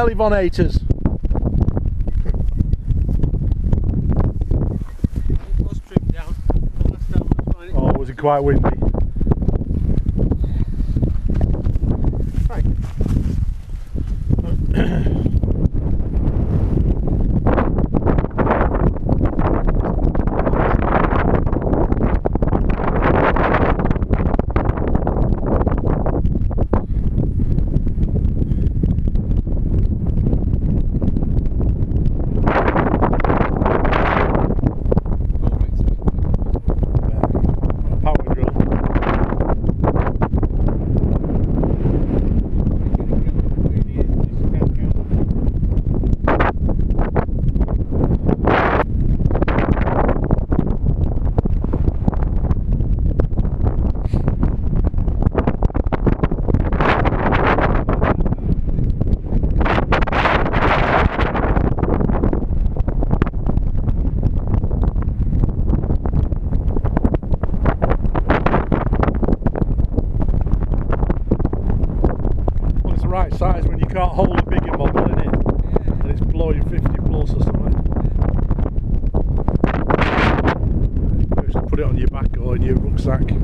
Early Von Aters. was down. Oh, was it quite windy? track.